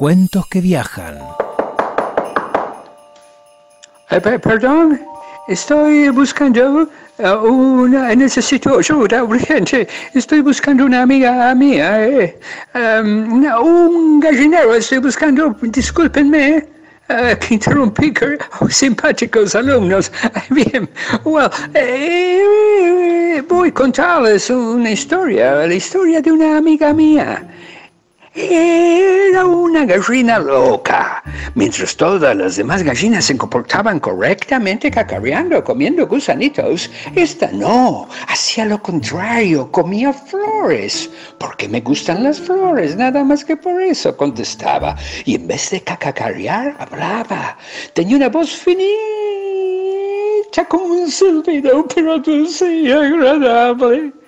Cuentos que viajan. Eh, pe- perdón, estoy buscando eh, una... Necesito ayuda urgente. Estoy buscando una amiga mía. eh, um, un gallinero estoy buscando. Discúlpenme. eh, que interrumpí, oh, simpáticos alumnos. Bien, well, eh, voy a contarles una historia, la historia de una amiga mía. Era una gallina loca. Mientras todas las demás gallinas se comportaban correctamente cacareando, comiendo gusanitos, esta no, hacía lo contrario, comía flores. Porque me gustan las flores, nada más que por eso, contestaba. Y en vez de cacarear, hablaba. Tenía una voz finita como un silbido, pero dulce y agradable.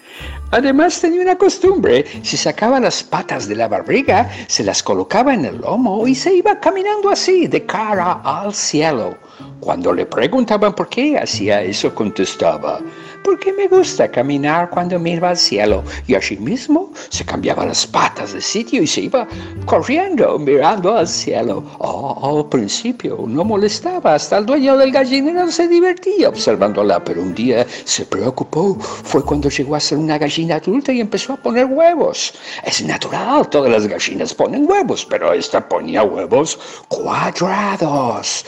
Además tenía una costumbre, si sacaba las patas de la barriga, se las colocaba en el lomo y se iba caminando así, de cara al cielo. Cuando le preguntaban por qué hacía eso, contestaba, porque me gusta caminar cuando miro al cielo. Y así mismo se cambiaba las patas de sitio y se iba corriendo, mirando al cielo. Oh, al principio no molestaba, hasta el dueño del gallinero se divertía observándola, pero un día se preocupó. Fue cuando llegó a ser una gallina adulta y empezó a poner huevos. Es natural, todas las gallinas ponen huevos, pero esta ponía huevos cuadrados.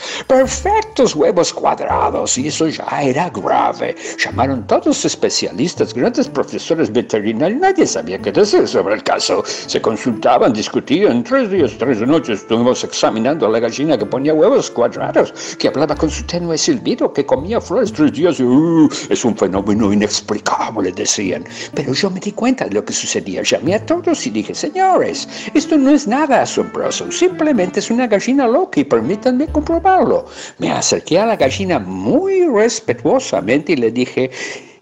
Perfectos huevos cuadrados, y eso ya era grave. Llamaron todos especialistas, grandes profesores veterinarios, nadie sabía qué decir sobre el caso. Se consultaban, discutían, tres días, tres noches estuvimos examinando a la gallina que ponía huevos cuadrados, que hablaba con su tenue silbido, que comía flores tres días y "Uh, es un fenómeno inexplicable, decían. Pero yo me di cuenta de lo que sucedía, llamé a todos y dije, señores, esto no es nada asombroso, simplemente es una gallina loca y permítanme comprobarlo. Me acerqué a la gallina muy respetuosamente y le dije,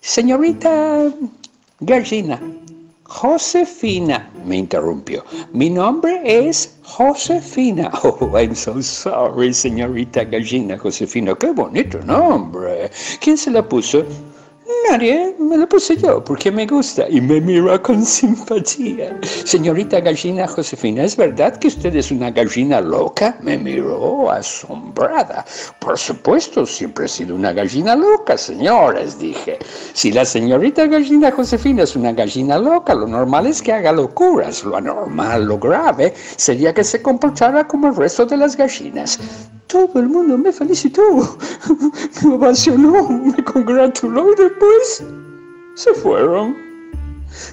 señorita gallina, Josefina, me interrumpió. Mi nombre es Josefina. Oh, I'm so sorry, señorita gallina Josefina. Qué bonito nombre. ¿Quién se la puso? Nadie, me lo puse yo porque me gusta y me mira con simpatía. Señorita gallina Josefina, ¿es verdad que usted es una gallina loca? Me miró asombrada. Por supuesto, siempre he sido una gallina loca, señores, dije. Si la señorita gallina Josefina es una gallina loca, lo normal es que haga locuras. Lo anormal, lo grave, sería que se comportara como el resto de las gallinas. Todo el mundo me felicitó, me ovacionó, me congratuló y después se fueron.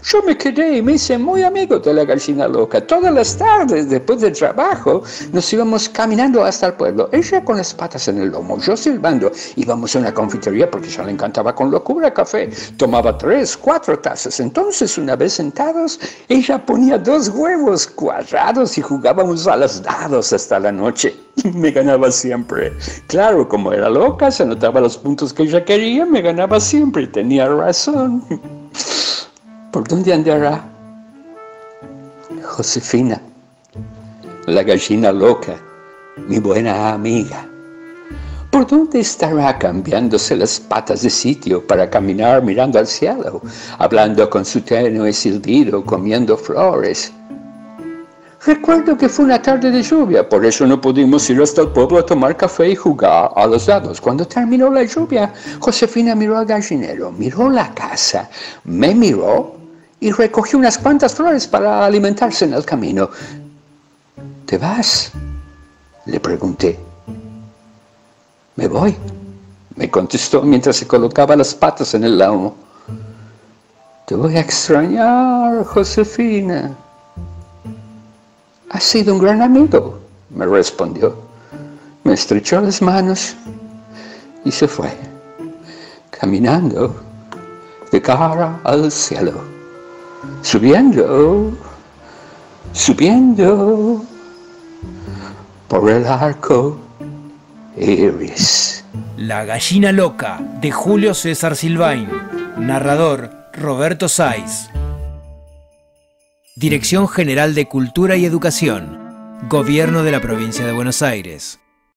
Yo me quedé y me hice muy amigo de la gallina loca. Todas las tardes, después del trabajo, nos íbamos caminando hasta el pueblo. Ella con las patas en el lomo, yo silbando. Íbamos a una confitería porque ya le encantaba con locura café. Tomaba tres, cuatro tazas. Entonces, una vez sentados, ella ponía dos huevos cuadrados y jugábamos a los dados hasta la noche. Me ganaba siempre. Claro, como era loca, se anotaba los puntos que ella quería, me ganaba siempre tenía razón. ¿Por dónde andará? Josefina, la gallina loca, mi buena amiga. ¿Por dónde estará cambiándose las patas de sitio para caminar mirando al cielo, hablando con su tenue silbido, comiendo flores? Recuerdo que fue una tarde de lluvia, por eso no pudimos ir hasta el pueblo a tomar café y jugar a los dados. Cuando terminó la lluvia, Josefina miró al gallinero, miró la casa, me miró y recogió unas cuantas flores para alimentarse en el camino. ¿Te vas? Le pregunté. Me voy, me contestó mientras se colocaba las patas en el lomo. Te voy a extrañar, Josefina. Has sido un gran amigo, me respondió. Me estrechó las manos y se fue, caminando de cara al cielo, subiendo, subiendo por el arco iris. La gallina loca de Julio César Silvain. Narrador Roberto Saiz. Dirección General de Cultura y Educación. Gobierno de la Provincia de Buenos Aires.